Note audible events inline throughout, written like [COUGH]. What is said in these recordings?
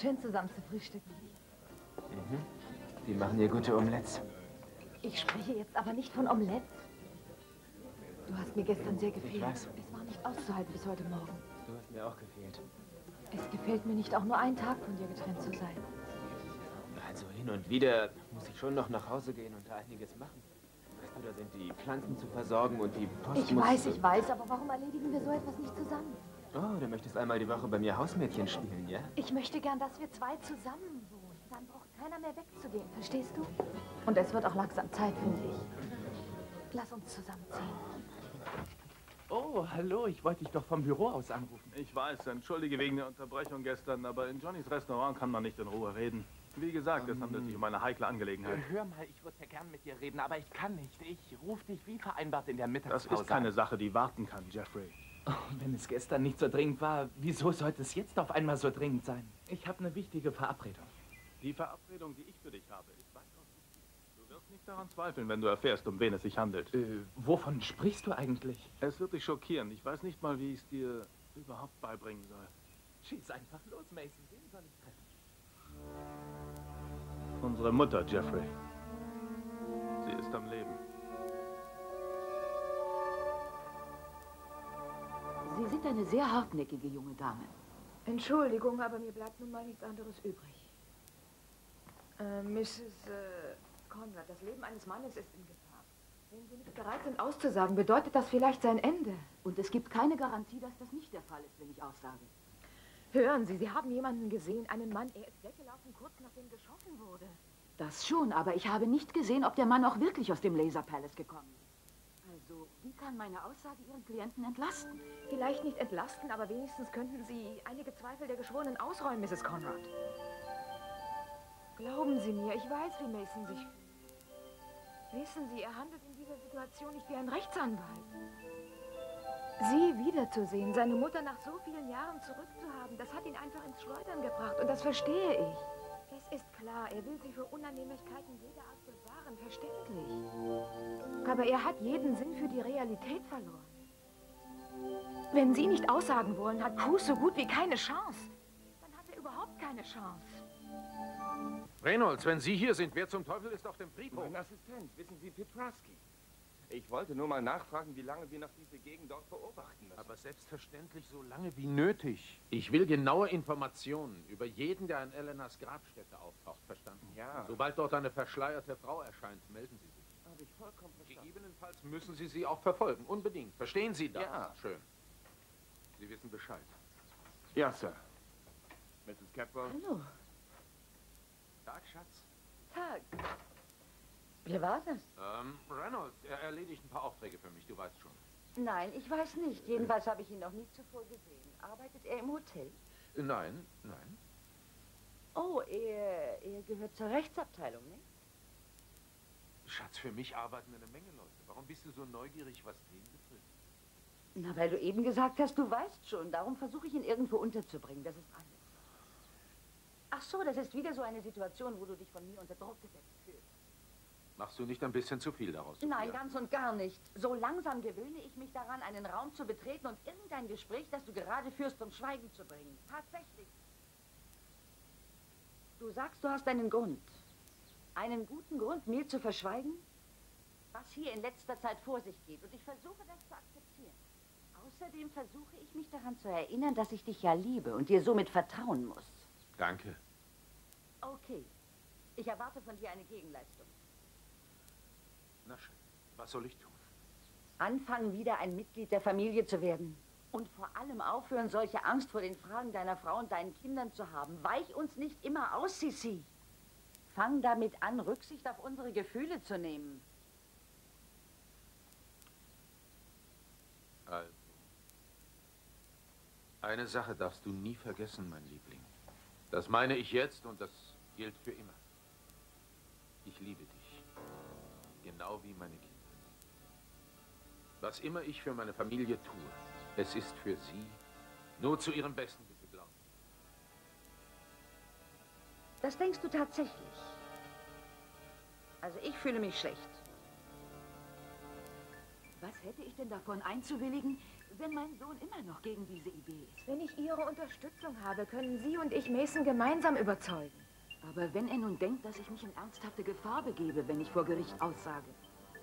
schön zusammen zu frühstücken. Mhm. Die machen hier gute Omelettes. Ich spreche jetzt aber nicht von Omelettes. Du hast mir gestern sehr gefehlt. Ich weiß. Es war nicht auszuhalten bis heute Morgen. Du hast mir auch gefehlt. Es gefällt mir nicht, auch nur einen Tag von dir getrennt zu sein. Also hin und wieder muss ich schon noch nach Hause gehen und da einiges machen. Weißt du, da sind die Pflanzen zu versorgen und die Post Ich weiß, ich weiß, aber warum erledigen wir so etwas nicht zusammen? Oh, du möchtest einmal die Woche bei mir Hausmädchen spielen, ja? Ich möchte gern, dass wir zwei zusammen wohnen. Dann braucht keiner mehr wegzugehen, verstehst du? Und es wird auch langsam Zeit, finde ich. Lass uns zusammenziehen. Oh, hallo, ich wollte dich doch vom Büro aus anrufen. Ich weiß, entschuldige wegen der Unterbrechung gestern, aber in Johnnys Restaurant kann man nicht in Ruhe reden. Wie gesagt, es handelt sich um eine heikle Angelegenheit. Hör mal, ich würde ja gern mit dir reden, aber ich kann nicht. Ich rufe dich wie vereinbart in der Das Mittagspause. ist keine Sache, die warten kann, Jeffrey. Oh, wenn es gestern nicht so dringend war, wieso sollte es jetzt auf einmal so dringend sein? Ich habe eine wichtige Verabredung. Die Verabredung, die ich für dich habe, ist weitaus wichtiger. Du wirst nicht daran zweifeln, wenn du erfährst, um wen es sich handelt. Äh, wovon sprichst du eigentlich? Es wird dich schockieren. Ich weiß nicht mal, wie ich es dir überhaupt beibringen soll. Schieß einfach los, Mason. Wen soll ich treffen? Unsere Mutter, Jeffrey. Sie ist am Leben. Sie sind eine sehr hartnäckige junge Dame. Entschuldigung, aber mir bleibt nun mal nichts anderes übrig. Äh, Mrs. Äh, Conrad, das Leben eines Mannes ist in Gefahr. Wenn Sie nicht bereit sind auszusagen, bedeutet das vielleicht sein Ende. Und es gibt keine Garantie, dass das nicht der Fall ist, wenn ich aussage. Hören Sie, Sie haben jemanden gesehen, einen Mann, er ist weggelaufen, kurz nachdem geschossen wurde. Das schon, aber ich habe nicht gesehen, ob der Mann auch wirklich aus dem Laser Palace gekommen ist. Also, wie kann meine Aussage Ihren Klienten entlasten? Vielleicht nicht entlasten, aber wenigstens könnten Sie einige Zweifel der Geschworenen ausräumen, Mrs. Conrad. Glauben Sie mir, ich weiß, wie Mason sich. Wissen Sie, er handelt in dieser Situation nicht wie ein Rechtsanwalt. Sie wiederzusehen, seine Mutter nach so vielen Jahren zurückzuhaben, das hat ihn einfach ins Schleudern gebracht und das verstehe ich. Es ist klar, er will sie für Unannehmlichkeiten jeder Art bewahren, verständlich. Aber er hat jeden Sinn für die Realität verloren. Wenn Sie nicht aussagen wollen, hat Cruz so gut wie keine Chance. Dann hat er überhaupt keine Chance. Reynolds, wenn Sie hier sind, wer zum Teufel ist auf dem Friedhof? Mein Assistent, wissen Sie, Petraski. Ich wollte nur mal nachfragen, wie lange wir noch diese Gegend dort beobachten müssen. Aber selbstverständlich so lange wie nötig. Ich will genaue Informationen über jeden, der an Elenas Grabstätte auftaucht, verstanden? Ja. Sobald dort eine verschleierte Frau erscheint, melden Sie sich. Habe ich vollkommen verstanden. Gegebenenfalls müssen Sie sie auch verfolgen, unbedingt. Verstehen Sie das? Ja. Schön. Sie wissen Bescheid. Ja, Sir. Mrs. Capwell? Hallo. Tag, Schatz. Tag. Wer war das? Ähm, Reynolds, er erledigt ein paar Aufträge für mich, du weißt schon. Nein, ich weiß nicht. Jedenfalls habe ich ihn noch nie zuvor gesehen. Arbeitet er im Hotel? Nein, nein. Oh, er, er gehört zur Rechtsabteilung, ne? Schatz, für mich arbeiten eine Menge Leute. Warum bist du so neugierig, was den betrifft? Na, weil du eben gesagt hast, du weißt schon. Darum versuche ich ihn irgendwo unterzubringen. Das ist alles. Ach so, das ist wieder so eine Situation, wo du dich von mir unter Druck gesetzt fühlst. Machst du nicht ein bisschen zu viel daraus? Nein, Sophia? ganz und gar nicht. So langsam gewöhne ich mich daran, einen Raum zu betreten und irgendein Gespräch, das du gerade führst, zum Schweigen zu bringen. Tatsächlich. Du sagst, du hast einen Grund. Einen guten Grund, mir zu verschweigen, was hier in letzter Zeit vor sich geht. Und ich versuche, das zu akzeptieren. Außerdem versuche ich mich daran zu erinnern, dass ich dich ja liebe und dir somit vertrauen muss. Danke. Okay. Ich erwarte von dir eine Gegenleistung. Na schön. Was soll ich tun? Anfangen, wieder ein Mitglied der Familie zu werden. Und vor allem aufhören, solche Angst vor den Fragen deiner Frau und deinen Kindern zu haben. Weich uns nicht immer aus, Sissi. Fang damit an, Rücksicht auf unsere Gefühle zu nehmen. Also. Eine Sache darfst du nie vergessen, mein Liebling. Das meine ich jetzt und das gilt für immer. Ich liebe dich. Genau wie meine Kinder. Was immer ich für meine Familie tue, es ist für sie nur zu ihrem Besten, bitte glaub. Das denkst du tatsächlich. Also ich fühle mich schlecht. Was hätte ich denn davon einzuwilligen, wenn mein Sohn immer noch gegen diese Idee ist. Wenn ich Ihre Unterstützung habe, können Sie und ich Mason gemeinsam überzeugen. Aber wenn er nun denkt, dass ich mich in ernsthafte Gefahr begebe, wenn ich vor Gericht aussage,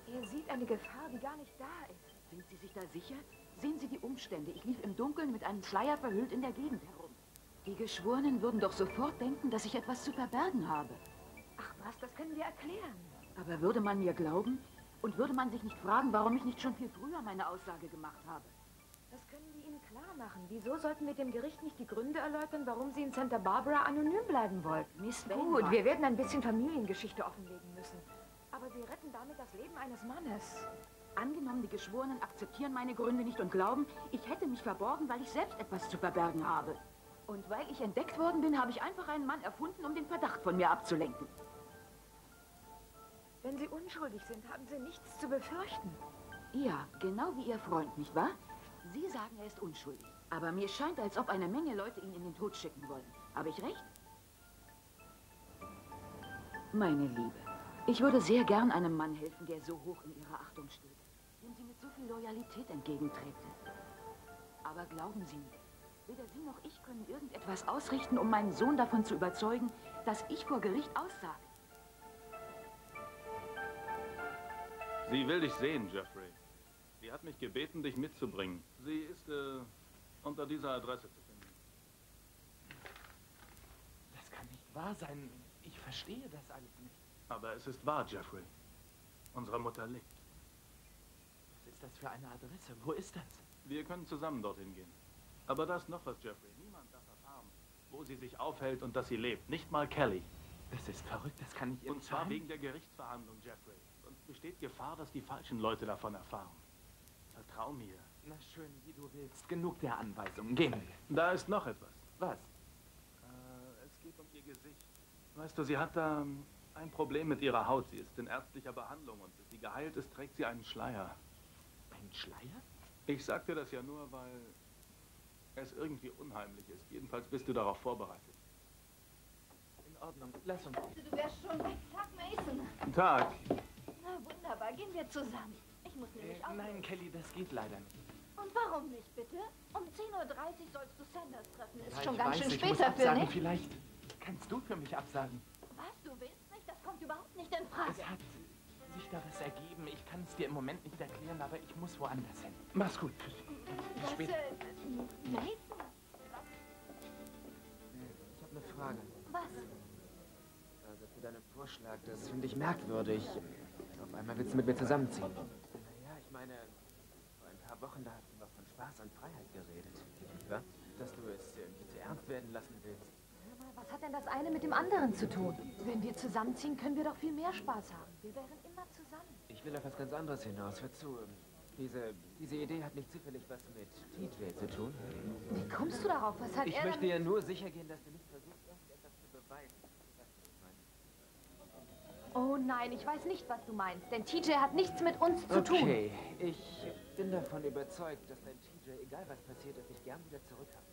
Er sieht eine Gefahr, die gar nicht da ist. sind Sie sich da sicher? Sehen Sie die Umstände. Ich lief im Dunkeln mit einem Schleier verhüllt in der Gegend herum. Die Geschworenen würden doch sofort denken, dass ich etwas zu verbergen habe. Ach was, das können wir erklären. Aber würde man mir glauben? Und würde man sich nicht fragen, warum ich nicht schon viel früher meine Aussage gemacht habe? Das können wir Ihnen klar machen. Wieso sollten wir dem Gericht nicht die Gründe erläutern, warum Sie in Santa Barbara anonym bleiben wollten? Miss Gut, wir werden ein bisschen Familiengeschichte offenlegen müssen. Aber Sie retten damit das Leben eines Mannes. Angenommen, die Geschworenen akzeptieren meine Gründe nicht und glauben, ich hätte mich verborgen, weil ich selbst etwas zu verbergen habe. Und weil ich entdeckt worden bin, habe ich einfach einen Mann erfunden, um den Verdacht von mir abzulenken. Wenn Sie unschuldig sind, haben Sie nichts zu befürchten. Ja, genau wie Ihr Freund, nicht wahr? Sie sagen, er ist unschuldig. Aber mir scheint, als ob eine Menge Leute ihn in den Tod schicken wollen. Habe ich recht? Meine Liebe, ich würde sehr gern einem Mann helfen, der so hoch in Ihrer Achtung steht, dem Sie mit so viel Loyalität entgegentreten. Aber glauben Sie mir, weder Sie noch ich können irgendetwas ausrichten, um meinen Sohn davon zu überzeugen, dass ich vor Gericht aussage. Sie will dich sehen, Jeffrey. Hat mich gebeten, dich mitzubringen. Sie ist äh, unter dieser Adresse zu finden. Das kann nicht wahr sein. Ich verstehe das alles nicht. Aber es ist wahr, Jeffrey. Unsere Mutter lebt. Was ist das für eine Adresse? Wo ist das? Wir können zusammen dorthin gehen. Aber da ist noch was, Jeffrey. Niemand darf erfahren, wo sie sich aufhält und dass sie lebt. Nicht mal Kelly. Das ist verrückt, das kann ich Und zwar wegen der Gerichtsverhandlung, Jeffrey. Sonst besteht Gefahr, dass die falschen Leute davon erfahren. Vertrau mir. Na schön, wie du willst. Genug der Anweisungen. Gehen wir. Da ist noch etwas. Was? Äh, es geht um ihr Gesicht. Weißt du, sie hat da ähm, ein Problem mit ihrer Haut. Sie ist in ärztlicher Behandlung und bis sie geheilt ist, trägt sie einen Schleier. Ein Schleier? Ich sag dir das ja nur, weil es irgendwie unheimlich ist. Jedenfalls bist du darauf vorbereitet. In Ordnung. Lass uns. Du wärst schon weg. Tag, Mason. Guten Tag. Na wunderbar, gehen wir zusammen. Ich muss Äh, nämlich auch. nein, Kelly, das geht leider nicht. Und warum nicht, bitte? Um 10.30 Uhr sollst du Sanders treffen. Ist Ja, schon ganz weiß, schön später für absagen. nicht. Vielleicht kannst du für mich absagen. Was, du willst nicht? Das kommt überhaupt nicht in Es Frage. hat sich da was ergeben. Ich kann es dir im Moment nicht erklären, aber ich muss woanders hin. Mach's gut. Bis, bis Was, später. äh, Mason? Ich habe eine Frage. Was? Also für deinen Vorschlag, das finde ich merkwürdig. Auf einmal willst du mit mir zusammenziehen. Ich meine, vor ein paar Wochen, da du noch von Spaß und Freiheit geredet. Wahr? Dass du es zu ernst werden lassen willst. Was hat denn das eine mit dem anderen zu tun? Wenn wir zusammenziehen, können wir doch viel mehr Spaß haben. Wir wären immer zusammen. Ich will auf was ganz anderes hinaus. Hör zu. ähm, Diese, diese Idee hat nicht zufällig was mit TJ zu tun. Wie kommst du darauf? Was hat Ich er möchte damit- ja nur sicher gehen, dass du nicht versuchst, irgendetwas zu beweisen. Weißt du, was ich meine? Oh nein, ich weiß nicht, was du meinst. Denn TJ hat nichts mit uns zu tun. Okay, ich bin davon überzeugt, dass dein TJ, egal was passiert, dass ich gern wieder zurück habe.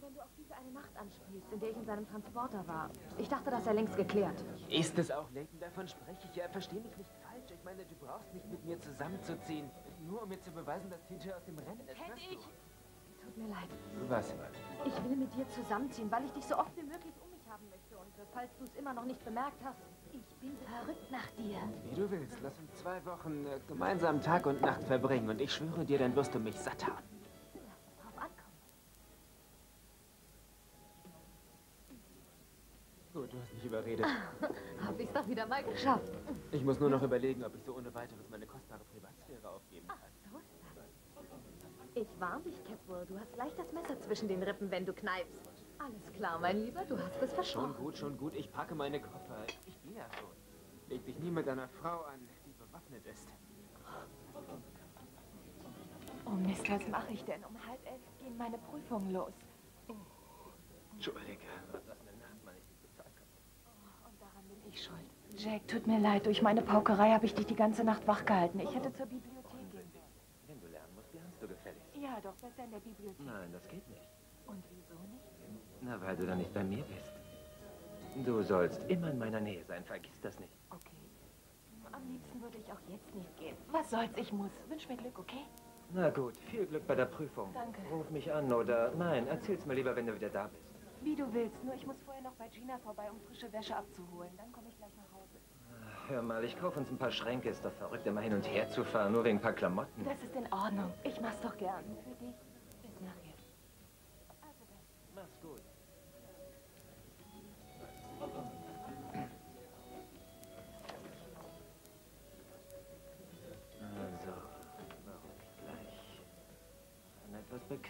Wenn du auf diese eine Nacht anspielst, in der ich in seinem Transporter war. Ich dachte, das sei längst geklärt. Ist es auch, Leighton? Davon spreche ich ja. Versteh mich nicht falsch. Ich meine, du brauchst nicht mit mir zusammenzuziehen. Nur um mir zu beweisen, dass TJ aus dem Rennen ist. Weißt ich. Tut mir leid. Was? Ich will mit dir zusammenziehen, weil ich dich so oft wie möglich um mich haben möchte. Und äh, falls du es immer noch nicht bemerkt hast, ich bin verrückt nach dir. Wie du willst. Lass uns zwei Wochen äh, gemeinsam Tag und Nacht verbringen. Und ich schwöre dir, dann wirst du mich satt haben. Gut, du hast mich überredet. [LAUGHS] Hab ich's doch wieder mal geschafft. Ich muss nur noch überlegen, ob ich so ohne weiteres meine kostbare Privatsphäre aufgeben kann. So ist das. Ich warn dich, Catwell. Du hast gleich das Messer zwischen den Rippen, wenn du kneipst. Alles klar, mein Lieber. Du hast es Schon versprochen. gut, schon gut. Ich packe meine Koffer. Ich gehe ja schon. Leg dich nie mit einer Frau an, die bewaffnet ist. Oh Mist, was mache ich denn? Um halb elf gehen meine Prüfungen los. Entschuldige. Und daran bin ich schuld. Jack, tut mir leid. Durch meine Paukerei habe ich dich die ganze Nacht wach gehalten. Ich hätte zur Bibliothek gehen sollen. Wenn du lernen musst, lernst du gefälligst. Ja, doch, besser in der Bibliothek. Nein, das geht nicht. Na, weil du dann nicht bei mir bist. Du sollst immer in meiner Nähe sein, vergiss das nicht. Okay. Am liebsten würde ich auch jetzt nicht gehen. Was soll's, ich muss. Wünsch mir Glück, okay? Na gut, viel Glück bei der Prüfung. Danke. Ruf mich an oder nein, erzähl's mir lieber, wenn du wieder da bist. Wie du willst, nur ich muss vorher noch bei Gina vorbei, um frische Wäsche abzuholen. Dann komme ich gleich nach Hause. Hör mal, ich kaufe uns ein paar Schränke. Ist doch verrückt, immer hin und her zu fahren, nur wegen ein paar Klamotten. Das ist in Ordnung. Ich mach's doch gern. Für dich.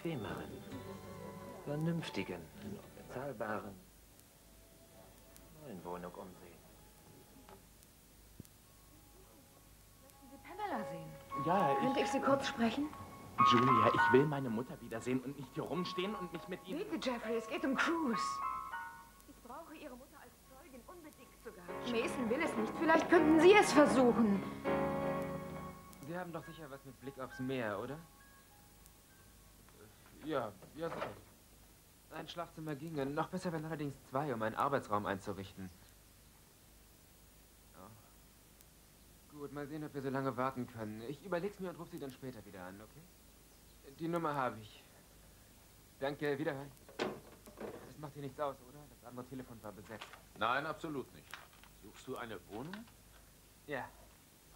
Bequemeren, vernünftigen, bezahlbaren neuen Wohnung umsehen? Möchten Sie Pamela sehen? Ja, Könnte ich Sie kurz sprechen? Julia, ich will meine Mutter wiedersehen und nicht hier rumstehen und mich mit ihr... Bitte, Jeffrey, es geht um Cruz. Ich brauche Ihre Mutter als Zeugin, unbedingt sogar. Mason will es nicht. Vielleicht könnten Sie es versuchen. Wir haben doch sicher was mit Blick aufs Meer, oder? Ja, ja, sicher. Ein Schlafzimmer ginge. Noch besser wären allerdings zwei, um einen Arbeitsraum einzurichten. Ja. Gut, mal sehen, ob wir so lange warten können. Ich überleg's mir und ruf Sie dann später wieder an, okay? Die Nummer habe ich. Danke, wiederhören. Das macht dir nichts aus, oder? Das andere Telefon war besetzt. Nein, absolut nicht. Suchst du eine Wohnung? Ja.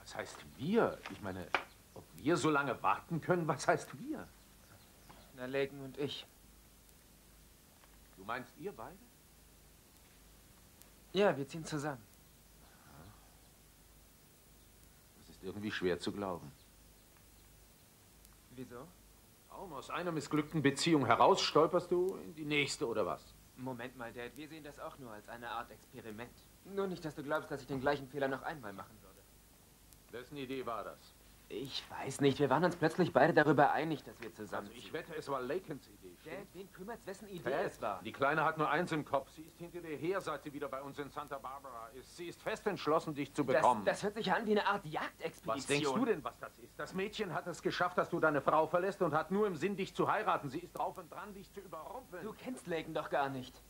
Was heißt wir? Ich meine, ob wir so lange warten können, was heißt wir? Na, Laken und ich. Du meinst ihr beide? Ja, wir ziehen zusammen. Das ist irgendwie schwer zu glauben. Wieso? Kaum aus einer missglückten Beziehung heraus stolperst du in die nächste oder was? Moment mal, Dad, wir sehen das auch nur als eine Art Experiment. Nur nicht, dass du glaubst, dass ich den gleichen Fehler noch einmal machen würde. Wessen Idee war das? Ich weiß nicht, wir waren uns plötzlich beide darüber einig, dass wir zusammen Also ich wette, es war Lakens Idee. Dad, wen kümmert's, wessen Idee Pat, es war? Die Kleine hat nur eins im Kopf. Sie ist hinter dir her, seit sie wieder bei uns in Santa Barbara ist. Sie ist fest entschlossen, dich zu bekommen. Das, das hört sich an wie eine Art Jagdexpedition. was denkst du denn, was das ist? Das Mädchen hat es geschafft, dass du deine Frau verlässt und hat nur im Sinn, dich zu heiraten. Sie ist drauf und dran, dich zu überrumpeln. Du kennst Laken doch gar nicht.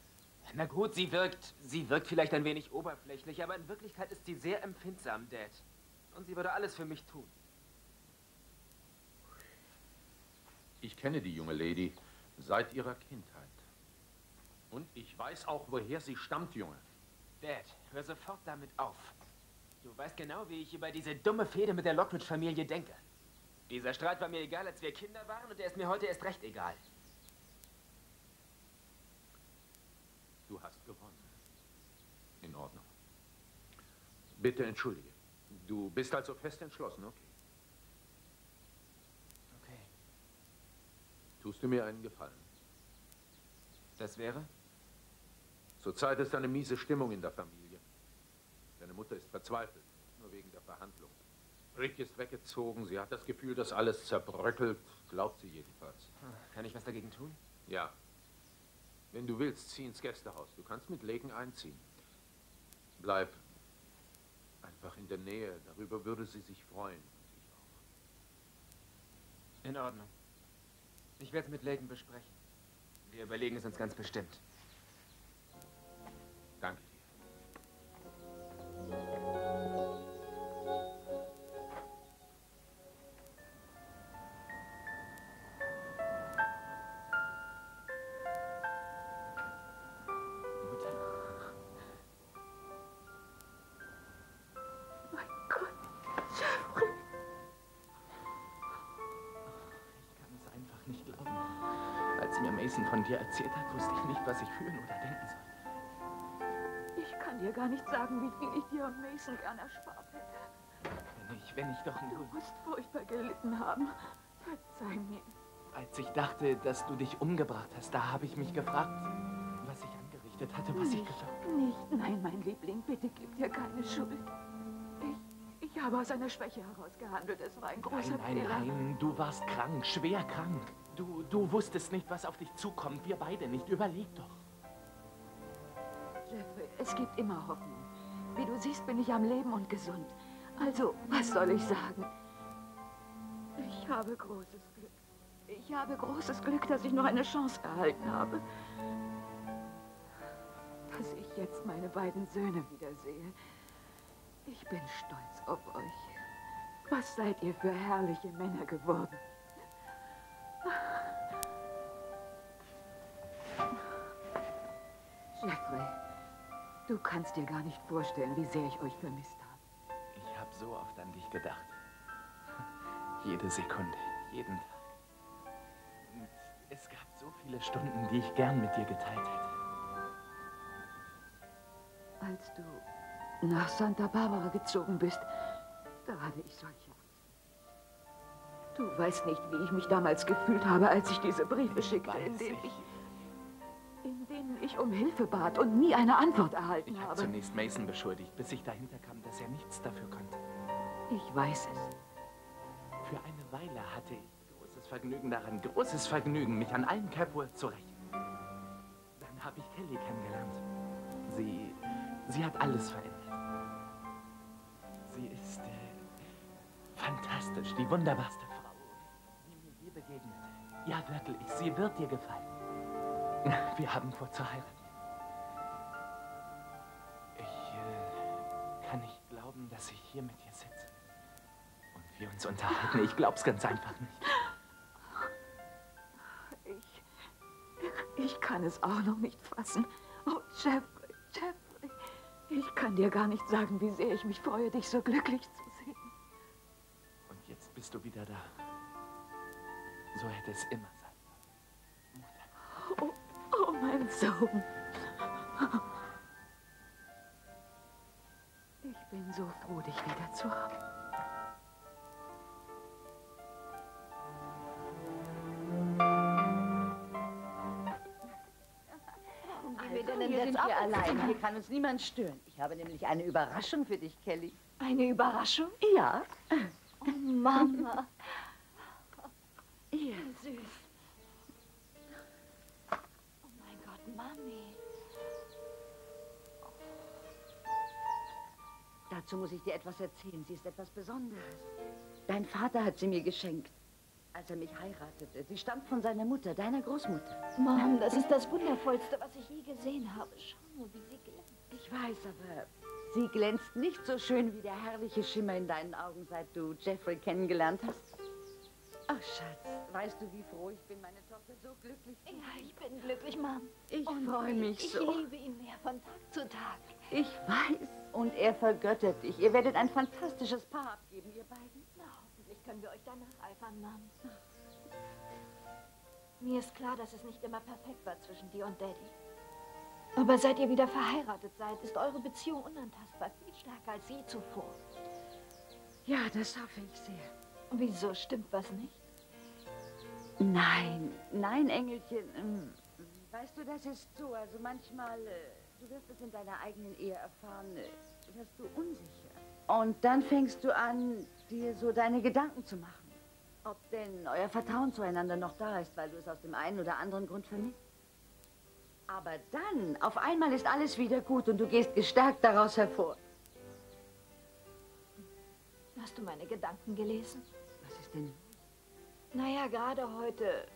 Na gut, sie wirkt, sie wirkt vielleicht ein wenig oberflächlich, aber in Wirklichkeit ist sie sehr empfindsam, Dad. Und sie würde alles für mich tun. Ich kenne die junge Lady seit ihrer Kindheit. Und ich weiß auch, woher sie stammt, Junge. Dad, hör sofort damit auf. Du weißt genau, wie ich über diese dumme Fehde mit der Lockridge-Familie denke. Dieser Streit war mir egal, als wir Kinder waren, und er ist mir heute erst recht egal. Du hast gewonnen. In Ordnung. Bitte entschuldige. Du bist also fest entschlossen, okay? Okay. Tust du mir einen Gefallen? Das wäre? Zurzeit ist eine miese Stimmung in der Familie. Deine Mutter ist verzweifelt, nur wegen der Verhandlung. Rick ist weggezogen, sie hat das Gefühl, dass alles zerbröckelt, glaubt sie jedenfalls. Kann ich was dagegen tun? Ja. Wenn du willst, zieh ins Gästehaus. Du kannst mit Legen einziehen. Bleib einfach in der Nähe. Darüber würde sie sich freuen. Und ich auch. In Ordnung. Ich werde es mit Laken besprechen. Wir überlegen es uns ganz bestimmt. Von dir erzählt hat, wusste ich nicht, was ich fühlen oder denken soll. Ich kann dir gar nicht sagen, wie viel ich dir und Mason gern erspart hätte. Wenn ich, wenn ich doch nur... Du musst furchtbar gelitten haben. Verzeih mir. Als ich dachte, dass du dich umgebracht hast, da habe ich mich gefragt, was ich angerichtet hatte, was ich gesagt habe. Nicht, nein, mein Liebling, bitte gib dir keine Schuld. Ich, ich habe aus einer Schwäche heraus gehandelt. Es war ein großer Nein, nein, Fehler. nein, du warst krank, schwer krank. Du, du wusstest nicht, was auf dich zukommt. Wir beide nicht. Überleg doch. Jeffrey, es gibt immer Hoffnung. Wie du siehst, bin ich am Leben und gesund. Also, was soll ich sagen? Ich habe großes Glück. Ich habe großes Glück, dass ich noch eine Chance erhalten habe. Dass ich jetzt meine beiden Söhne wiedersehe. Ich bin stolz auf euch. Was seid ihr für herrliche Männer geworden? Jeffrey, du kannst dir gar nicht vorstellen, wie sehr ich euch vermisst habe. Ich habe so oft an dich gedacht. Jede Sekunde, jeden Tag. Und es gab so viele Stunden, die ich gern mit dir geteilt hätte. Als du nach Santa Barbara gezogen bist, da hatte ich solche Du weißt nicht, wie ich mich damals gefühlt habe, als ich diese Briefe schickte, in denen ich, in denen ich um Hilfe bat und nie eine Antwort erhalten Ich habe habe. zunächst Mason beschuldigt, bis ich dahinter kam, dass er nichts dafür konnte. Ich weiß es. Für eine Weile hatte ich großes Vergnügen daran, großes Vergnügen, mich an allen Capworth zu rächen. Dann habe ich Kelly kennengelernt. Sie, sie hat alles verändert. Sie ist äh, fantastisch, die wunderbarste begegnete. Ja, wirklich, sie wird dir gefallen. [LAUGHS] Wir haben vor zu heiraten. Ich äh, kann nicht glauben, dass ich hier mit dir sitze und wir uns unterhalten. Ich glaub's ganz einfach nicht. Ich, ich kann es auch noch nicht fassen. Oh, Jeffrey, Jeffrey, ich kann dir gar nicht sagen, wie sehr ich mich freue, dich so glücklich zu sehen. Und jetzt bist du wieder da. So hätte es immer sein. Oh, oh mein Sohn. Ich bin so froh, dich wieder zu haben. Denn jetzt sind wir allein. Hier kann uns niemand stören. Ich habe nämlich eine Überraschung für dich, Kelly. Eine Überraschung? Ja. Oh, Mama. Hier. Süß. Oh mein Gott, Mami. Dazu muss ich dir etwas erzählen. Sie ist etwas Besonderes. Dein Vater hat sie mir geschenkt, als er mich heiratete. Sie stammt von seiner Mutter, deiner Großmutter. Mom, das ist das Wundervollste, was ich je gesehen habe. Schau nur, wie sie glänzt. Ich weiß, aber sie glänzt nicht so schön wie der herrliche Schimmer in deinen Augen, seit du Jeffrey kennengelernt hast. Ach, Schatz, weißt du, wie froh ich bin, meine Tochter so glücklich zu Ja, ich bin glücklich, Mom. Ich freue mich ich so. Ich liebe ihn mehr von Tag zu Tag. Ich weiß. Und er vergöttert dich. Ihr werdet ein fantastisches Paar abgeben, ihr beiden. Na, hoffentlich können wir euch danach eifern, Mom. Mir ist klar, dass es nicht immer perfekt war zwischen dir und Daddy. Aber seit ihr wieder verheiratet seid, ist eure Beziehung unantastbar, viel stärker als je zuvor. Ja, das hoffe ich sehr. Wieso stimmt was nicht? Nein, nein, Engelchen. ähm, Weißt du, das ist so. Also manchmal, äh, du wirst es in deiner eigenen Ehe erfahren, äh, wirst du unsicher. Und dann fängst du an, dir so deine Gedanken zu machen. Ob denn euer Vertrauen zueinander noch da ist, weil du es aus dem einen oder anderen Grund vermisst. Aber dann, auf einmal ist alles wieder gut und du gehst gestärkt daraus hervor. Hast du meine Gedanken gelesen? Was ist denn? Naja, gerade heute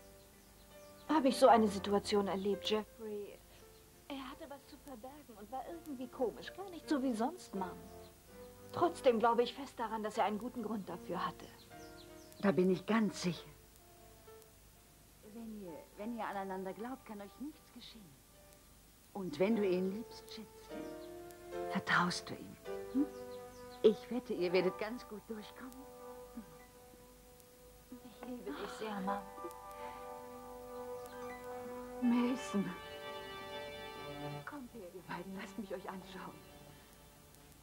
habe ich so eine Situation erlebt. Jeffrey, er hatte was zu verbergen und war irgendwie komisch. Gar nicht so wie sonst, Mom. Trotzdem glaube ich fest daran, dass er einen guten Grund dafür hatte. Da bin ich ganz sicher. Wenn ihr, wenn ihr aneinander glaubt, kann euch nichts geschehen. Und wenn du ihn liebst, Schätzchen, vertraust du ihm. Hm? Ich wette, ihr werdet ganz gut durchkommen. Ich liebe dich sehr, Mom. Mason. Kommt her, ihr beiden, lasst mich euch anschauen.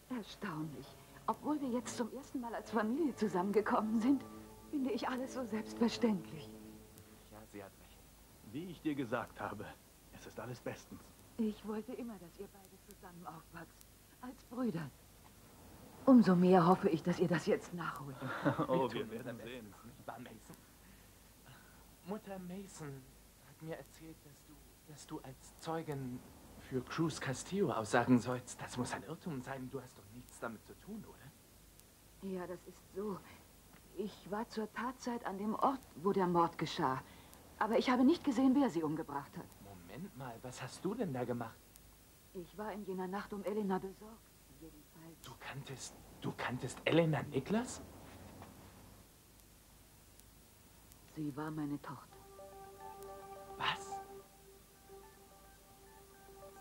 Erstaunlich. Obwohl wir jetzt zum ersten Mal als Familie zusammengekommen sind, finde ich alles so selbstverständlich. Ja, sie hat recht. Wie ich dir gesagt habe, es ist alles bestens. Ich wollte immer, dass ihr beide zusammen aufwachst. Als Brüder. Umso mehr hoffe ich, dass ihr das jetzt nachholt. [LAUGHS] Oh, wir werden sehen. Mutter Mason hat mir erzählt, dass du, dass du als Zeugin für Cruz Castillo aussagen sollst. Das muss ein Irrtum sein. Du hast doch nichts damit zu tun, oder? Ja, das ist so. Ich war zur Tatzeit an dem Ort, wo der Mord geschah. Aber ich habe nicht gesehen, wer sie umgebracht hat. Moment mal, was hast du denn da gemacht? Ich war in jener Nacht um Elena besorgt. Jedenfalls. Du kanntest, du kanntest Elena Niklas? Sie war meine Tochter. Was?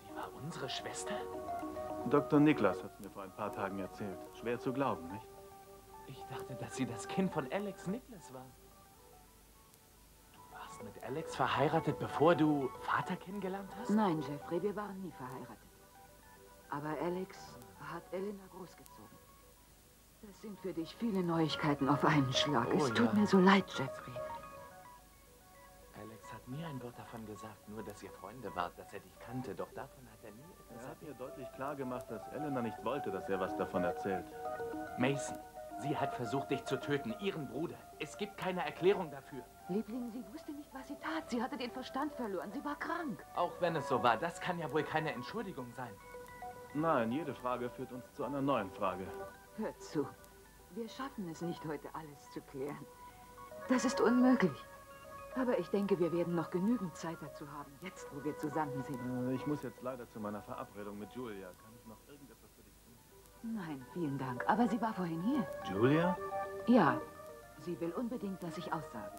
Sie war unsere Schwester? Dr. Niklas hat es mir vor ein paar Tagen erzählt. Schwer zu glauben, nicht? Ich dachte, dass sie das Kind von Alex Niklas war. Du warst mit Alex verheiratet, bevor du Vater kennengelernt hast? Nein, Jeffrey, wir waren nie verheiratet. Aber Alex hat Elena großgezogen. Das sind für dich viele Neuigkeiten auf einen Schlag. Oh, es tut ja. mir so leid, Jeffrey. Nie ein Wort davon gesagt, nur dass ihr Freunde wart, dass er dich kannte. Doch davon hat er nie etwas Er hat mir deutlich klar gemacht, dass Elena nicht wollte, dass er was davon erzählt. Mason, sie hat versucht, dich zu töten, ihren Bruder. Es gibt keine Erklärung dafür. Liebling, sie wusste nicht, was sie tat. Sie hatte den Verstand verloren. Sie war krank. Auch wenn es so war, das kann ja wohl keine Entschuldigung sein. Nein, jede Frage führt uns zu einer neuen Frage. Hör zu. Wir schaffen es nicht, heute alles zu klären. Das ist unmöglich. Aber ich denke, wir werden noch genügend Zeit dazu haben, jetzt, wo wir zusammen sind. Äh, Ich muss jetzt leider zu meiner Verabredung mit Julia. Kann ich noch irgendetwas für dich tun? Nein, vielen Dank. Aber sie war vorhin hier. Julia? Ja, sie will unbedingt, dass ich aussage.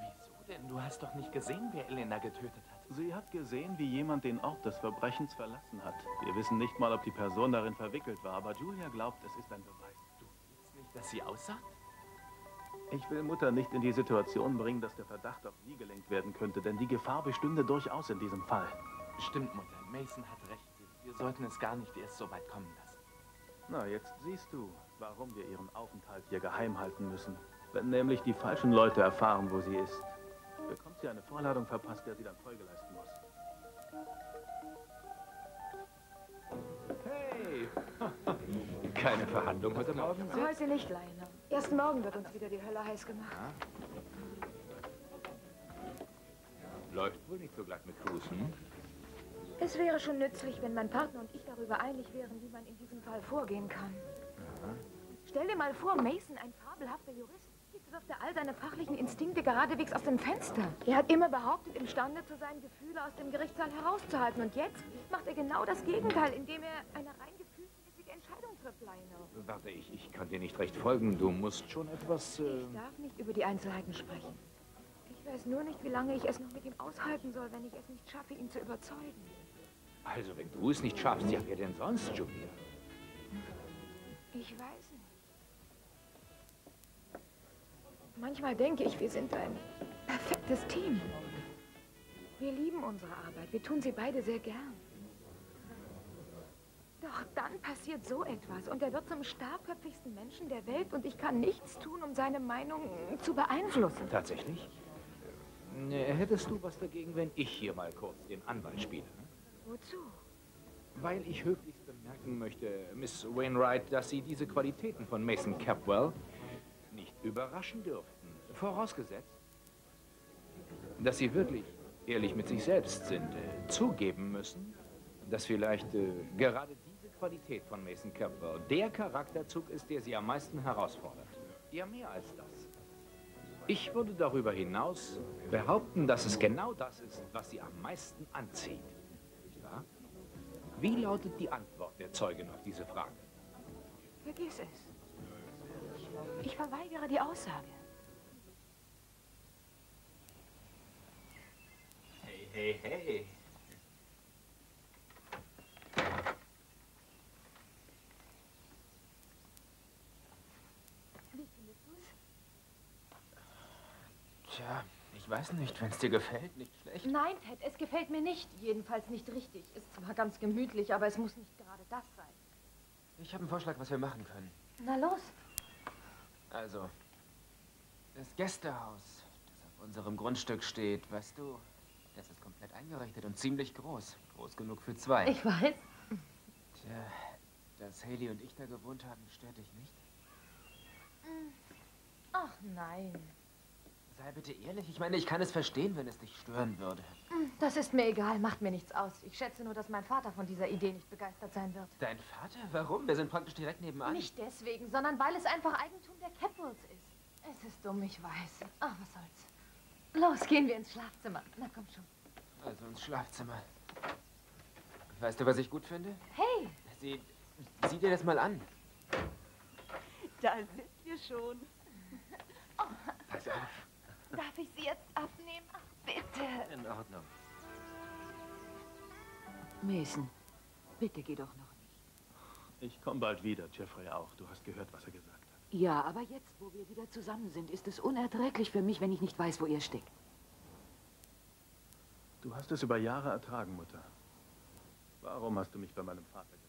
Wieso denn? Du hast doch nicht gesehen, wer Elena getötet hat. Sie hat gesehen, wie jemand den Ort des Verbrechens verlassen hat. Wir wissen nicht mal, ob die Person darin verwickelt war, aber Julia glaubt, es ist ein Beweis. Du willst nicht, dass sie aussagt? Ich will Mutter nicht in die Situation bringen, dass der Verdacht auf sie gelenkt werden könnte, denn die Gefahr bestünde durchaus in diesem Fall. Stimmt, Mutter. Mason hat recht. Wir sollten es gar nicht erst so weit kommen lassen. Na, jetzt siehst du, warum wir ihren Aufenthalt hier geheim halten müssen. Wenn nämlich die falschen Leute erfahren, wo sie ist, bekommt sie eine Vorladung verpasst, der sie dann Folge leisten muss. Hey! [LAUGHS] Keine Verhandlung heute Morgen? Heute nicht, Lionel. Erst morgen wird uns wieder die Hölle heiß gemacht. Läuft wohl nicht so glatt mit hm? Es wäre schon nützlich, wenn mein Partner und ich darüber einig wären, wie man in diesem Fall vorgehen kann. Stell dir mal vor, Mason, ein fabelhafter Jurist, wirft er all seine fachlichen Instinkte geradewegs aus dem Fenster. Er hat immer behauptet, imstande zu sein, Gefühle aus dem Gerichtssaal herauszuhalten. Und jetzt macht er genau das Gegenteil, indem er eine rein Warte, ich, ich kann dir nicht recht folgen. Du musst schon etwas... Äh... Ich darf nicht über die Einzelheiten sprechen. Ich weiß nur nicht, wie lange ich es noch mit ihm aushalten soll, wenn ich es nicht schaffe, ihn zu überzeugen. Also, wenn du es nicht schaffst, ja, wer denn sonst, Julia? Ich weiß nicht. Manchmal denke ich, wir sind ein perfektes Team. Wir lieben unsere Arbeit. Wir tun sie beide sehr gern. Doch dann passiert so etwas und er wird zum starrköpfigsten Menschen der Welt und ich kann nichts tun, um seine Meinung zu beeinflussen. Tatsächlich? Äh, Hättest du was dagegen, wenn ich hier mal kurz den Anwalt spiele? hm? Wozu? Weil ich höflichst bemerken möchte, Miss Wainwright, dass Sie diese Qualitäten von Mason Capwell nicht überraschen dürften. Vorausgesetzt, dass Sie wirklich ehrlich mit sich selbst sind, äh, zugeben müssen, dass vielleicht äh, gerade diese Qualität von Mason Capwell der Charakterzug ist, der Sie am meisten herausfordert. Ja, mehr als das. Ich würde darüber hinaus behaupten, dass es genau das ist, was Sie am meisten anzieht. Wahr? Wie lautet die Antwort der Zeugin auf diese Frage? Vergiss es. Ich verweigere die Aussage. Hey, hey, hey. Wie findest du es? Tja, ich weiß nicht, wenn es dir gefällt, nicht schlecht. Nein, Ted, es gefällt mir nicht. Jedenfalls nicht richtig. Ist zwar ganz gemütlich, aber es muss nicht gerade das sein. Ich habe einen Vorschlag, was wir machen können. Na los. Also, das Gästehaus, das auf unserem Grundstück steht, weißt du, das ist komplett eingerichtet und ziemlich groß. Groß genug für zwei. Ich weiß. Tja, dass Haley und ich da gewohnt haben, stört dich nicht? Ach nein. Sei bitte ehrlich, ich meine, ich kann es verstehen, wenn es dich stören würde. Das ist mir egal, macht mir nichts aus. Ich schätze nur, dass mein Vater von dieser Idee nicht begeistert sein wird. Dein Vater? Warum? Wir sind praktisch direkt nebenan. Nicht deswegen, sondern weil es einfach Eigentum der Capwells ist. Es ist dumm, ich weiß. Ach, was soll's. Los, gehen wir ins Schlafzimmer. Na komm schon. Also ins Schlafzimmer. Weißt du, was ich gut finde? Hey, Sieh, sieh dir das mal an. Da sind wir schon. Pass auf. Darf ich sie jetzt abnehmen? Ach, bitte. In Ordnung. Mason, Bitte geh doch noch nicht. Ich komme bald wieder, Jeffrey auch. Du hast gehört, was er gesagt hat. Ja, aber jetzt, wo wir wieder zusammen sind, ist es unerträglich für mich, wenn ich nicht weiß, wo ihr steckt. Du hast es über Jahre ertragen, Mutter. Warum hast du mich bei meinem Vater gelassen?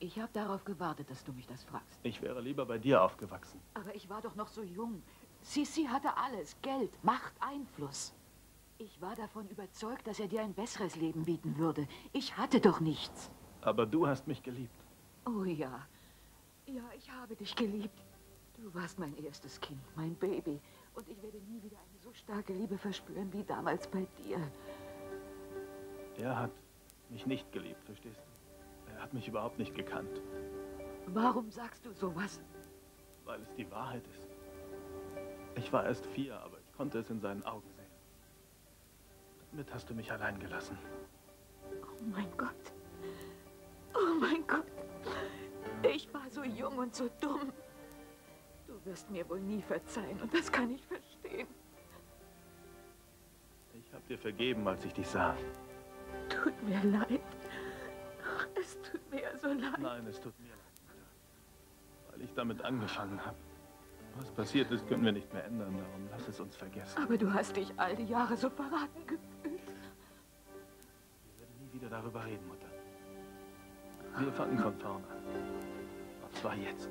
Ich habe darauf gewartet, dass du mich das fragst. Ich wäre lieber bei dir aufgewachsen. Aber ich war doch noch so jung. Sissi hatte alles. Geld, Macht, Einfluss. Ich war davon überzeugt, dass er dir ein besseres Leben bieten würde. Ich hatte doch nichts. Aber du hast mich geliebt. Oh ja. Ja, ich habe dich geliebt. Du warst mein erstes Kind, mein Baby. Und ich werde nie wieder eine so starke Liebe verspüren wie damals bei dir. Er hat mich nicht geliebt, verstehst du? Er hat mich überhaupt nicht gekannt. Warum sagst du sowas? Weil es die Wahrheit ist. Ich war erst vier, aber ich konnte es in seinen Augen sehen. Damit hast du mich allein gelassen. Oh mein Gott. Oh mein Gott. Ich war so jung und so dumm. Du wirst mir wohl nie verzeihen und das kann ich verstehen. Ich habe dir vergeben, als ich dich sah. Tut mir leid. Es tut mir so leid. Nein, es tut mir leid. Weil ich damit angefangen habe. Was passiert ist, können wir nicht mehr ändern, darum lass es uns vergessen. Aber du hast dich all die Jahre so verraten gefühlt. Wir werden nie wieder darüber reden, Mutter. Wir fangen von vorne an. Und zwar jetzt.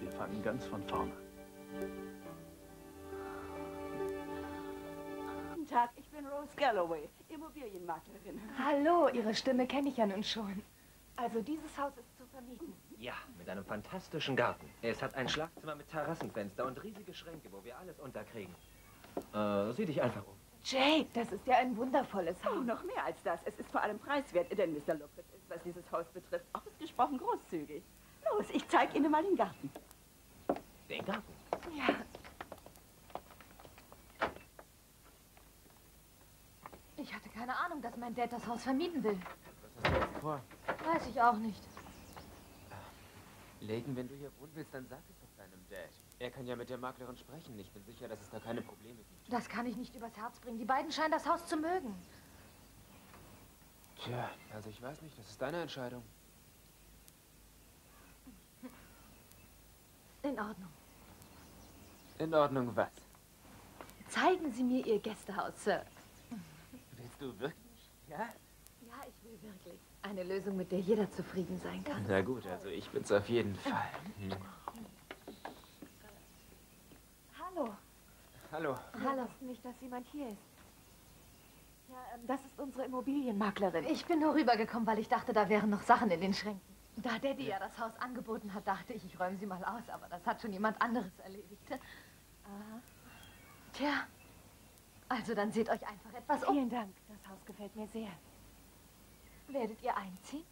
Wir fangen ganz von vorne an. Guten Tag, ich bin Rose Galloway, Immobilienmaklerin. Hallo, Ihre Stimme kenne ich ja nun schon. Also dieses Haus ist vermieten. Ja, mit einem fantastischen Garten. Es hat ein Schlafzimmer mit Terrassenfenster und riesige Schränke, wo wir alles unterkriegen. Äh, sieh dich einfach um. Jake, das ist ja ein wundervolles Oh, Haus. noch mehr als das. Es ist vor allem preiswert, denn Mr. Lopez ist, was dieses Haus betrifft, ausgesprochen großzügig. Los, ich zeige Ihnen mal den Garten. Den Garten. Ja. Ich hatte keine Ahnung, dass mein Dad das Haus vermieten will. Was hast du jetzt vor? Weiß ich auch nicht. Layton, wenn du hier wohnen willst, dann sag es doch deinem Dad. Er kann ja mit der Maklerin sprechen. Ich bin sicher, dass es da keine Probleme gibt. Das kann ich nicht übers Herz bringen. Die beiden scheinen das Haus zu mögen. Tja, also ich weiß nicht. Das ist deine Entscheidung. In Ordnung. In Ordnung, was? Zeigen Sie mir Ihr Gästehaus, Sir. Willst du wirklich? Ja? Ja, ich will wirklich. Eine Lösung, mit der jeder zufrieden sein kann. Na gut, also ich bin's auf jeden Fall. Hm. Hallo. Hallo. Wussten nicht, dass jemand hier ist. Ja, ähm, das ist unsere Immobilienmaklerin. Ich bin nur rübergekommen, weil ich dachte, da wären noch Sachen in den Schränken. Da Daddy ja das Haus angeboten hat, dachte ich, ich räume sie mal aus, aber das hat schon jemand anderes erledigt. Aha. Tja, also dann seht euch einfach etwas um. Vielen Dank. Das Haus gefällt mir sehr. Werdet ihr einziehen?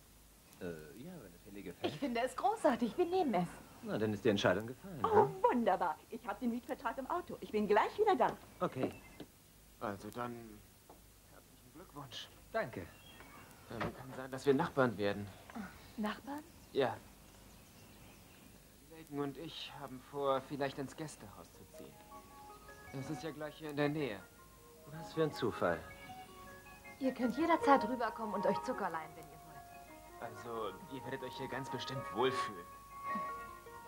Äh, ja, wenn es dir gefällt. Ich finde es großartig. Wir nehmen es. Na, dann ist die Entscheidung gefallen. Oh, hm? wunderbar. Ich habe den Mietvertrag im Auto. Ich bin gleich wieder da. Okay, Also dann herzlichen Glückwunsch. danke. Ähm, kann sein, dass wir Nachbarn werden. Nachbarn? Ja. Layton und ich haben vor, vielleicht ins Gästehaus zu ziehen. Es ist ja gleich hier in der Nähe. Was für ein Zufall. Ihr könnt jederzeit rüberkommen und euch Zucker leihen, wenn ihr wollt. Also, ihr werdet euch hier ganz bestimmt wohlfühlen.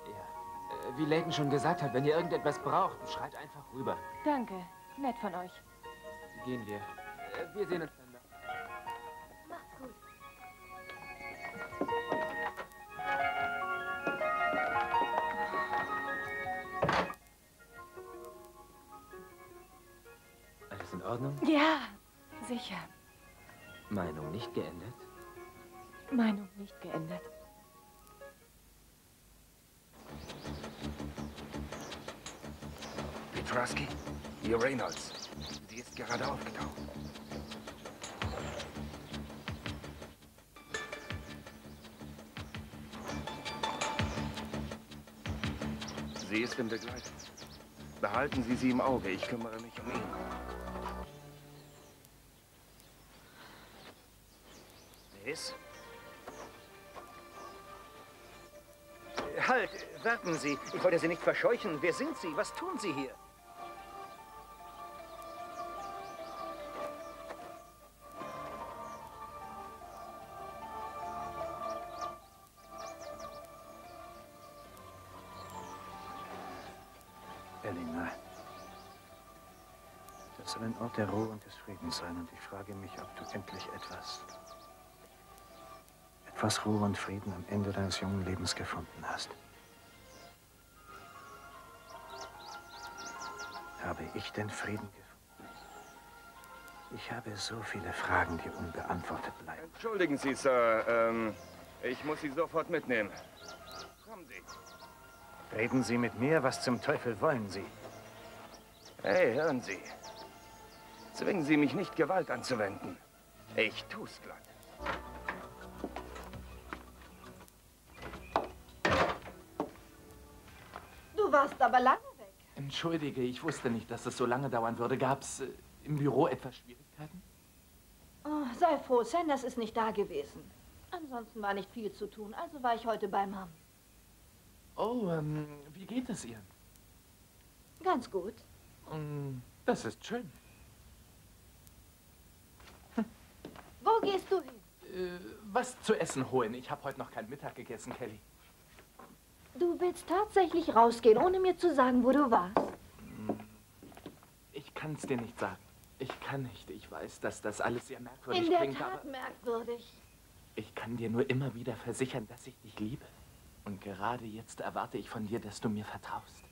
Ja. Äh, wie Layton schon gesagt hat, wenn ihr irgendetwas braucht, schreit einfach rüber. Danke. Nett von euch. Gehen wir. Äh, wir sehen uns dann. Macht's gut. Alles in Ordnung? Ja, sicher. Meinung nicht geändert? Meinung nicht geändert. Petrowski, hier Reynolds. Sie ist gerade aufgetaucht. Sie ist in Begleitung. Behalten Sie sie im Auge, ich kümmere mich um ihn. Warten Sie, ich wollte Sie nicht verscheuchen. Wer sind Sie? Was tun Sie hier? Elena, das soll ein Ort der Ruhe und des Friedens sein. Und ich frage mich, ob du endlich etwas, etwas Ruhe und Frieden am Ende deines jungen Lebens gefunden hast. Habe ich denn Frieden gefunden? Ich habe so viele Fragen, die unbeantwortet bleiben. Entschuldigen Sie, Sir. Ähm, ich muss Sie sofort mitnehmen. Kommen Sie. Reden Sie mit mir? Was zum Teufel wollen Sie? Hey, hören Sie. Zwingen Sie mich nicht, Gewalt anzuwenden. Ich tu's glatt. Du warst aber lange. Entschuldige, ich wusste nicht, dass es so lange dauern würde. Gab's äh, im Büro etwas Schwierigkeiten? Oh, sei froh, Sanders ist nicht da gewesen. Ansonsten war nicht viel zu tun, also war ich heute bei Mom. Oh, ähm, wie geht es ihr? Ganz gut. Mm, Das ist schön. Wo gehst du hin? Äh, was zu essen holen? Ich habe heute noch kein Mittag gegessen, Kelly. Du willst tatsächlich rausgehen, ohne mir zu sagen, wo du warst. Ich kann es dir nicht sagen. Ich kann nicht. Ich weiß, dass das alles sehr merkwürdig In der klingt, Tat aber merkwürdig. ich kann dir nur immer wieder versichern, dass ich dich liebe. Und gerade jetzt erwarte ich von dir, dass du mir vertraust.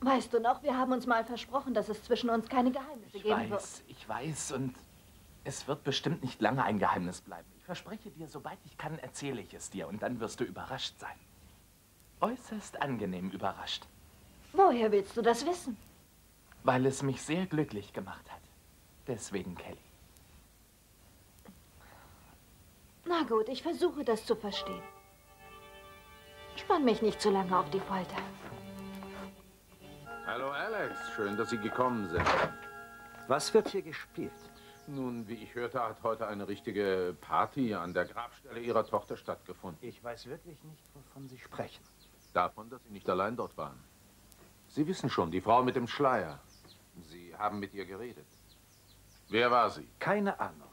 Weißt du noch, wir haben uns mal versprochen, dass es zwischen uns keine Geheimnisse Ich geben weiß, ich weiß und es wird bestimmt nicht lange ein Geheimnis bleiben. Verspreche dir, sobald ich kann, erzähle ich es dir und dann wirst du überrascht sein. Äußerst angenehm überrascht. Woher willst du das wissen? weil es mich sehr glücklich gemacht hat. Deswegen, Kelly. Na gut, ich versuche das zu verstehen. Spann mich nicht zu lange auf die Folter. Hallo Alex, schön, dass Sie gekommen sind. Was wird hier gespielt? Nun, wie ich hörte, hat heute eine richtige Party an der Grabstelle Ihrer Tochter stattgefunden. Ich weiß wirklich nicht, wovon Sie sprechen. Davon, dass Sie nicht allein dort waren. Sie wissen schon, die Frau mit dem Schleier. Sie haben mit ihr geredet. Wer war sie? Keine Ahnung.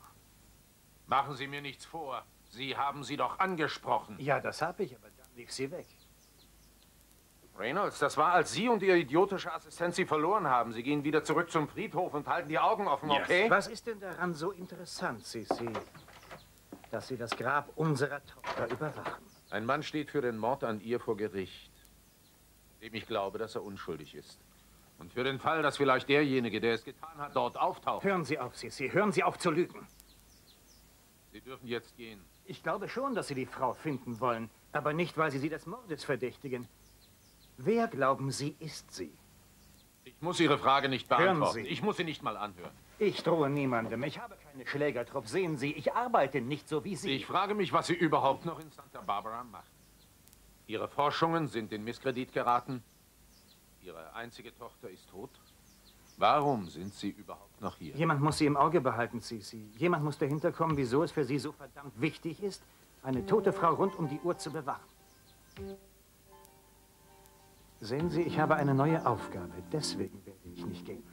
Machen Sie mir nichts vor. Sie haben sie doch angesprochen. Ja, das habe ich, aber dann lief sie weg. Reynolds, das war, als Sie und Ihr idiotischer Assistent sie verloren haben. Sie gehen wieder zurück zum Friedhof und halten die Augen offen, okay? Was ist denn daran so interessant, Sissi, dass Sie das Grab unserer Tochter überwachen? Ein Mann steht für den Mord an ihr vor Gericht, dem ich glaube, dass er unschuldig ist. Und für den Fall, dass vielleicht derjenige, der es getan hat, dort auftaucht. Hören Sie auf, Sissi, hören Sie auf zu lügen. Sie dürfen jetzt gehen. Ich glaube schon, dass Sie die Frau finden wollen, aber nicht, weil Sie sie des Mordes verdächtigen. Wer, glauben Sie, ist sie? Ich muss Ihre Frage nicht beantworten. Ich muss sie nicht mal anhören. Ich drohe niemandem. Ich habe keine Schlägertrupp. Sehen Sie, ich arbeite nicht so wie Sie. Ich frage mich, was Sie überhaupt noch in Santa Barbara machen. Ihre Forschungen sind in Misskredit geraten. Ihre einzige Tochter ist tot. Warum sind Sie überhaupt noch hier? Jemand muss Sie im Auge behalten, Sisi. Jemand muss dahinter kommen, wieso es für Sie so verdammt wichtig ist, eine tote Frau rund um die Uhr zu bewachen. Sehen Sie, ich habe eine neue Aufgabe. Deswegen werde ich nicht gehen.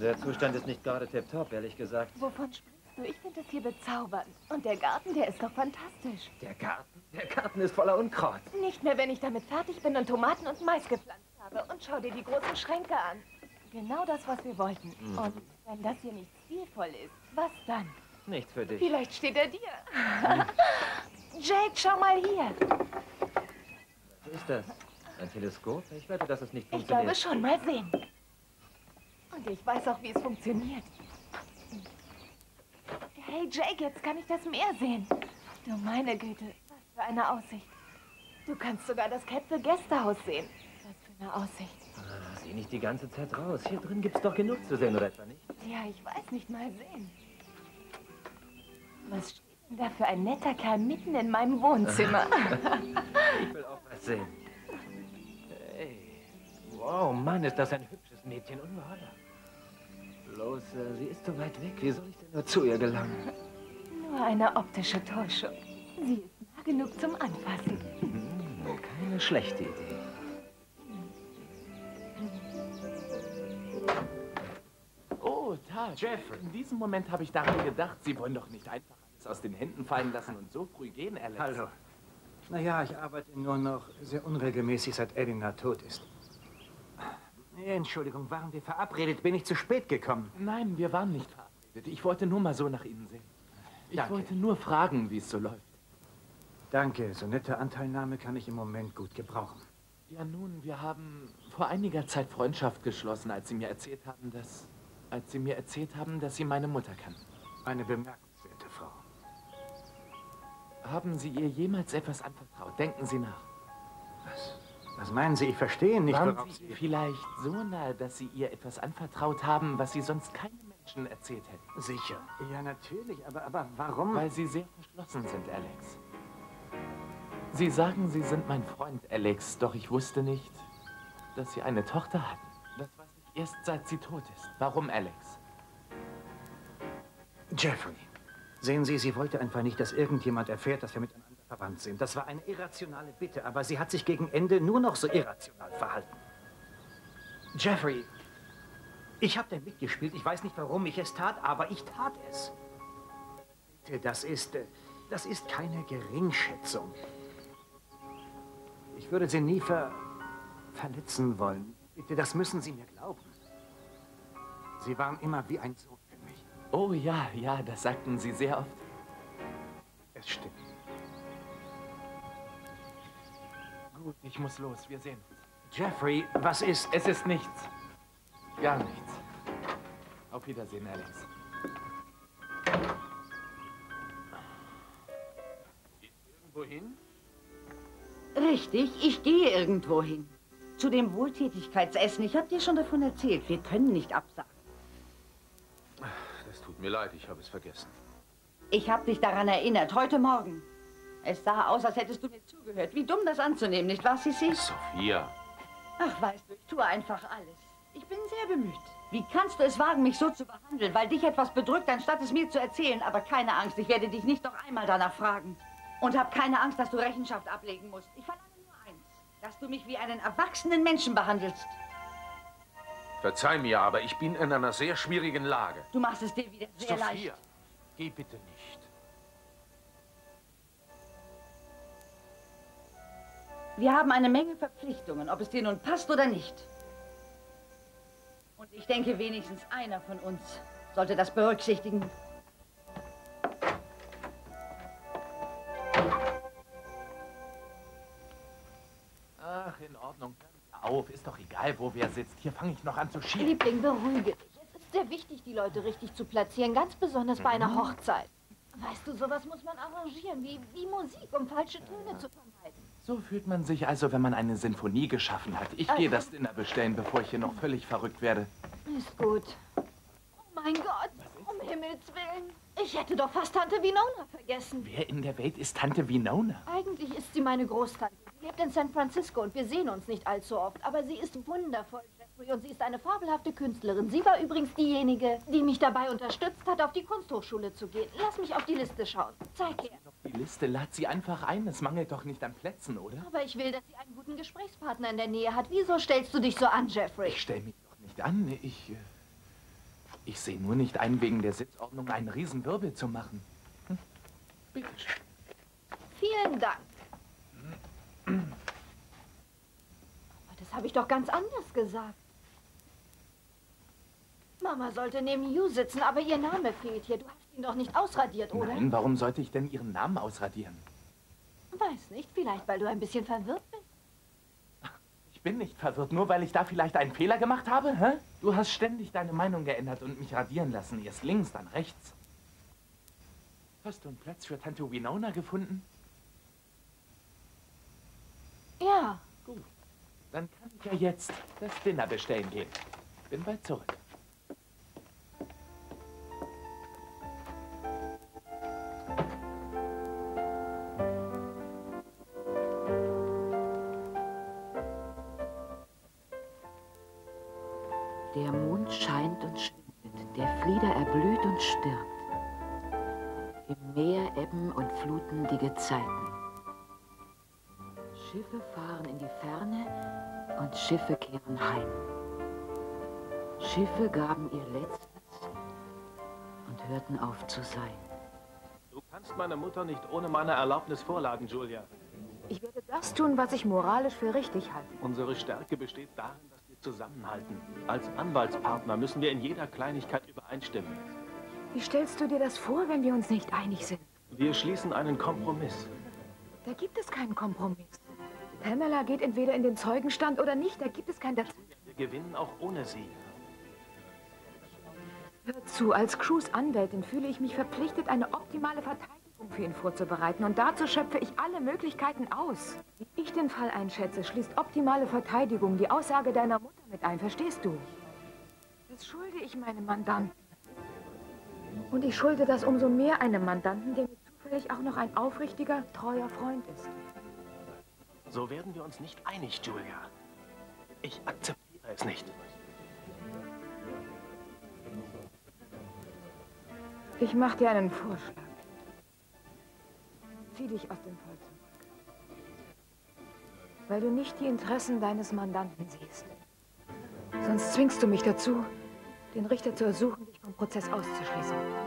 Der Zustand ist nicht gerade tipptopp, ehrlich gesagt. Wovon sprichst du? Ich finde es hier bezaubernd. Und der Garten, der ist doch fantastisch. Der Garten? Der Garten ist voller Unkraut. Nicht mehr, wenn ich damit fertig bin und Tomaten und Mais gepflanzt habe. Und schau dir die großen Schränke an. Genau das, was wir wollten. Mhm. Und wenn das hier nicht stilvoll ist, was dann? Nichts für dich. Vielleicht steht er dir. [LAUGHS] Jake, schau mal hier. Was ist das? Ein Teleskop? Ich wette, dass es nicht Ich funktioniert. glaube schon. Mal sehen. Und ich weiß auch, wie es funktioniert. Hey, Jake, jetzt kann ich das Meer sehen. Du meine Güte, was für eine Aussicht. Du kannst sogar das Kettle Gästehaus sehen. Was für eine Aussicht. Ah, sieh nicht die ganze Zeit raus. Hier drin gibt's doch genug zu sehen, oder etwa nicht? Ja, ich weiß nicht mal sehen. Was steht denn da für ein netter Kerl mitten in meinem Wohnzimmer? [LAUGHS] ich will auch was sehen. Hey. Wow, Mann, ist das ein hübsches Mädchen. Ungeheuer. Los, äh, sie ist so weit weg. Wie soll ich denn nur zu ihr gelangen? Nur eine optische Täuschung. Sie ist nah genug zum Anfassen. Hm, keine schlechte Idee. Tag. Jeffrey. In diesem Moment habe ich daran gedacht, Sie wollen doch nicht einfach alles aus den Händen fallen lassen und so früh gehen, Alex. Hallo. Naja, ich arbeite nur noch sehr unregelmäßig, seit Elena tot ist. Entschuldigung, waren wir verabredet? Bin ich zu spät gekommen? Nein, wir waren nicht verabredet. Ich wollte nur mal so nach Ihnen sehen. Ich Danke. wollte nur fragen, wie es so läuft. Danke, so nette Anteilnahme kann ich im Moment gut gebrauchen. Ja, nun, wir haben vor einiger Zeit Freundschaft geschlossen, als Sie mir erzählt haben, dass... Als Sie mir erzählt haben, dass Sie meine Mutter kannten. Eine bemerkenswerte Frau. Haben Sie ihr jemals etwas anvertraut? Denken Sie nach. Was? Was meinen Sie? Ich verstehe nicht, Waren worauf Sie vielleicht so nahe, dass Sie ihr etwas anvertraut haben, was Sie sonst keinem Menschen erzählt hätten? Sicher. Ja, natürlich, aber, aber warum? Weil Sie sehr verschlossen sind, Alex. Sie sagen, Sie sind mein Freund, Alex, doch ich wusste nicht, dass Sie eine Tochter hatten. Erst, seit sie tot ist. Warum, Alex? Jeffrey, sehen Sie, sie wollte einfach nicht, dass irgendjemand erfährt, dass wir miteinander verwandt sind. Das war eine irrationale Bitte, aber sie hat sich gegen Ende nur noch so irrational verhalten. Jeffrey, ich habe den mitgespielt. Ich weiß nicht, warum ich es tat, aber ich tat es. Bitte, das ist, äh, das ist keine Geringschätzung. Ich würde Sie nie ver verletzen wollen. Bitte, das müssen Sie mir glauben. Sie waren immer wie ein Sohn für mich. Oh ja, ja, das sagten Sie sehr oft. Es stimmt. Gut, ich muss los. Wir sehen uns. Jeffrey, was ist... Es ist nichts. Gar nichts. Auf Wiedersehen, Alex. Irgendwo hin? Richtig, ich gehe irgendwo hin. Zu dem Wohltätigkeitsessen. Ich habe dir schon davon erzählt. Wir können nicht absagen. Das tut mir leid, ich habe es vergessen. Ich habe dich daran erinnert, heute Morgen. Es sah aus, als hättest du mir zugehört. Wie dumm das anzunehmen, nicht wahr, Sissi? Sophia. Ach, weißt du, ich tue einfach alles. Ich bin sehr bemüht. Wie kannst du es wagen, mich so zu behandeln, weil dich etwas bedrückt, anstatt es mir zu erzählen? Aber keine Angst, ich werde dich nicht noch einmal danach fragen. Und hab keine Angst, dass du Rechenschaft ablegen musst. Ich verlange dass du mich wie einen erwachsenen Menschen behandelst. Verzeih mir, aber ich bin in einer sehr schwierigen Lage. Du machst es dir wieder sehr Sophia, leicht. geh bitte nicht. Wir haben eine Menge Verpflichtungen, ob es dir nun passt oder nicht. Und ich denke, wenigstens einer von uns sollte das berücksichtigen. Egal, wo wer sitzt. Hier fange ich noch an zu schieben. Liebling, beruhige dich. Es ist sehr wichtig, die Leute richtig zu platzieren, ganz besonders bei einer Mhm. Hochzeit. Weißt du, sowas muss man arrangieren, wie, wie Musik, um falsche Töne zu vermeiden. So fühlt man sich also, wenn man eine Sinfonie geschaffen hat. Ich gehe das Dinner bestellen, bevor ich hier noch völlig verrückt werde. Ist gut. Oh mein Gott, um Himmels Willen. Ich hätte doch fast Tante Winona vergessen. Wer in der Welt ist Tante Winona? Eigentlich ist sie meine Großtante. Lebt in San Francisco und wir sehen uns nicht allzu oft. Aber sie ist wundervoll, Jeffrey, und sie ist eine fabelhafte Künstlerin. Sie war übrigens diejenige, die mich dabei unterstützt hat, auf die Kunsthochschule zu gehen. Lass mich auf die Liste schauen. Zeig her. Die Liste lad sie einfach ein. Es mangelt doch nicht an Plätzen, oder? Aber ich will, dass sie einen guten Gesprächspartner in der Nähe hat. Wieso stellst du dich so an, Jeffrey? Ich stell mich doch nicht an. Ich. äh, Ich sehe nur nicht ein, wegen der Sitzordnung einen Riesenwirbel zu machen. Hm? Bitte schön. Vielen Dank. Aber das habe ich doch ganz anders gesagt. Mama sollte neben You sitzen, aber ihr Name fehlt hier. Du hast ihn doch nicht ausradiert, oder? Nein, warum sollte ich denn Ihren Namen ausradieren? Weiß nicht, vielleicht weil du ein bisschen verwirrt bist. Ich bin nicht verwirrt, nur weil ich da vielleicht einen Fehler gemacht habe, hä? Du hast ständig deine Meinung geändert und mich radieren lassen. Erst links, dann rechts. Hast du einen Platz für Tante Winona gefunden? Ja. Dann kann ich ja jetzt das Dinner bestellen gehen. Bin bald zurück. Schiffe kehren heim. Schiffe gaben ihr Letztes hörten auf zu sein. Du kannst meine Mutter nicht ohne meine Erlaubnis vorladen, Julia. Ich werde das tun, was ich moralisch für richtig halte. Unsere Stärke besteht darin, dass wir zusammenhalten. Als Anwaltspartner müssen wir in jeder Kleinigkeit übereinstimmen. Wie stellst du dir das vor, wenn wir uns nicht einig sind? Wir schließen einen Kompromiss. Da gibt es keinen Kompromiss. Pamela geht entweder in den Zeugenstand oder nicht. Da gibt es kein Dazu. Wir gewinnen auch ohne sie. Hör zu, als Crews Anwältin fühle ich mich verpflichtet, eine optimale Verteidigung für ihn vorzubereiten. Und dazu schöpfe ich alle Möglichkeiten aus. Wie ich den Fall einschätze, schließt optimale Verteidigung die Aussage deiner Mutter mit ein. Verstehst du? Das schulde ich meinem Mandanten. Und ich schulde das umso mehr einem Mandanten, der mir zufällig auch noch ein aufrichtiger, treuer Freund ist. So werden wir uns nicht einig, Julia. Ich akzeptiere es nicht. Ich mache dir einen Vorschlag. Zieh dich aus dem Fall zurück. Weil du nicht die Interessen deines Mandanten siehst. Sonst zwingst du mich dazu, den Richter zu ersuchen, dich vom Prozess auszuschließen.